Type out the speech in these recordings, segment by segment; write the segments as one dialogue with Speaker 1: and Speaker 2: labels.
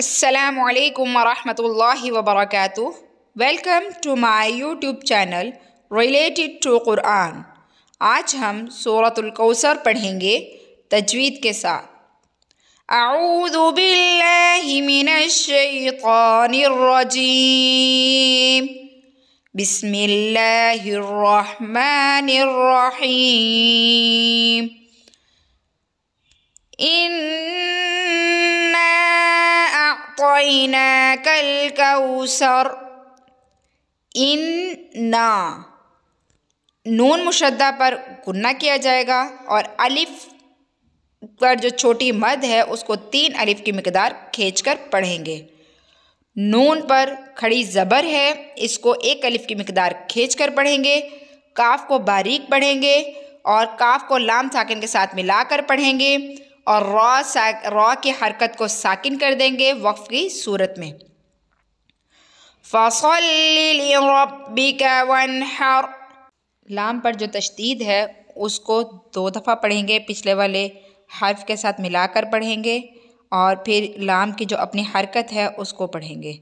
Speaker 1: Assalamu alaikum wa rahmatullahi wa barakatuh. Welcome to my YouTube channel related to Quran. आज हम सूरतुल कौसर पढ़ेंगे तजवीद के साथ अऊज़ु बिल्लाहि मिनश शैतानिर अअतैनाकल कौसर इन्ना नून मुशद्दा पर गुन्ना किया जाएगा और अलिफ पर जो छोटी मद है, उसको तीन अलिफ की मकदार खींचकर पढ़ेंगे। नून पर खड़ी ज़बर है, इसको एक अलिफ की मकदार खींचकर पढ़ेंगे। काफ को बारीक पढ़ेंगे और काफ को लाम साकिन के साथ मिलाकर पढ़ेंगे। और रॉ सा, रॉ की हरकत को साकिन कर देंगे वक्फ की सूरत में। लाम पर जो तशदीद है, उसको दो दफ़ा पढ़ेंगे, पिछले वाले हर्फ के साथ मिलाकर पढ़ेंगे और फिर लाम की जो अपनी हरकत है, उसको पढ़ेंगे।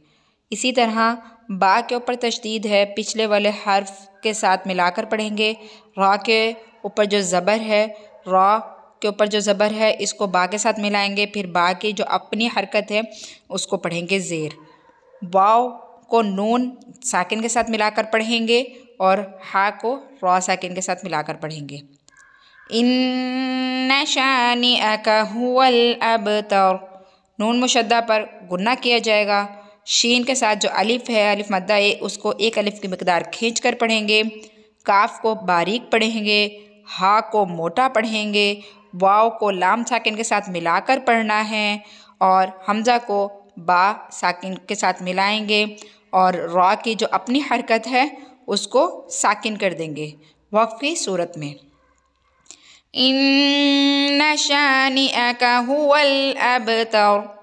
Speaker 1: इसी तरह बा के ऊपर तशदीद है, पिछले वाले हर्फ के साथ मिलाकर पढ़ेंगे। रा के ऊपर जो ज़बर है, रा के ऊपर जो ज़बर है, इसको बा के साथ मिलाएँगे। फिर बा की जो अपनी हरकत है, उसको पढ़ेंगे ज़ेर। वाव को नून साकिन के साथ मिलाकर पढ़ेंगे और हा को रॉ साकिन के साथ मिलाकर पढ़ेंगे। इन शानी हुवल अबतर नून मुशद्दा पर गुन्ना किया जाएगा। शीन के साथ जो अलिफ है, अलिफ मद्दा है उसको एक अलिफ की मकदार खींच कर पढ़ेंगे। काफ को बारीक पढ़ेंगे। हा को मोटा पढ़ेंगे वाव को लाम साकिन के साथ मिलाकर पढ़ना है और हमज़ा को बा साकिन के साथ मिलाएँगे और रॉ की जो अपनी हरकत है, उसको साकिन कर देंगे। वक्फ की सूरत में। इन शानी हुवल अबतर।